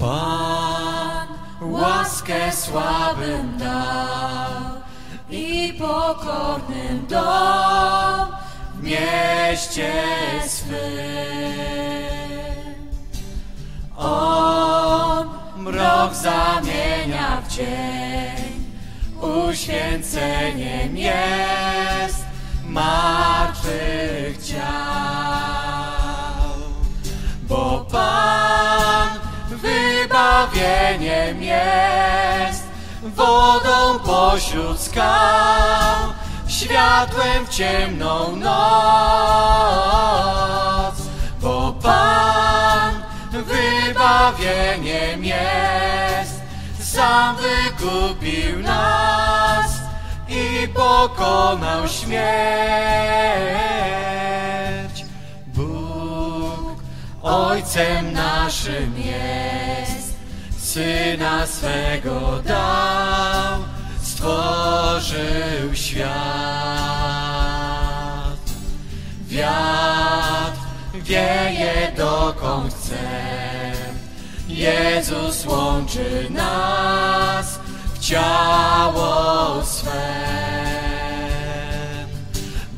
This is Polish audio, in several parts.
Pan łaskę słabym dał i pokornym dom w mieście swym. On mrok zamienia w dzień, uświęcenie mieć. Wybawieniem jest, wodą pośród skał, światłem w ciemną noc. Bo Pan wybawieniem jest, sam wykupił nas i pokonał śmierć. Bóg Ojcem naszym jest, Syna swego dał, stworzył świat. Wiatr wieje dokąd chce, Jezus łączy nas w ciało swe.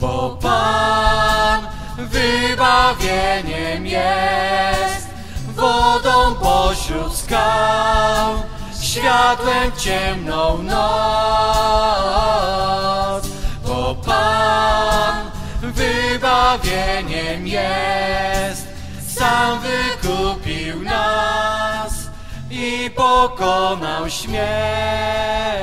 Bo Pan wybawieniem jest, wodą pośród skał, światłem ciemną noc. Bo Pan wybawieniem jest, sam wykupił nas i pokonał śmierć.